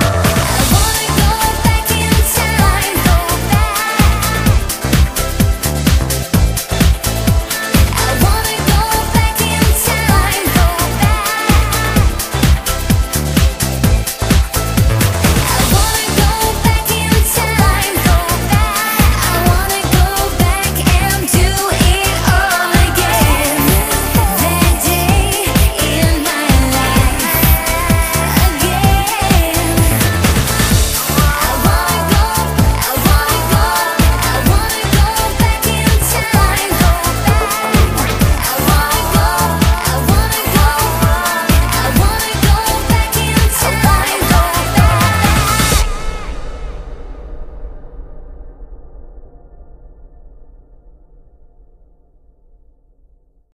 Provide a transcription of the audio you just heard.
Bye.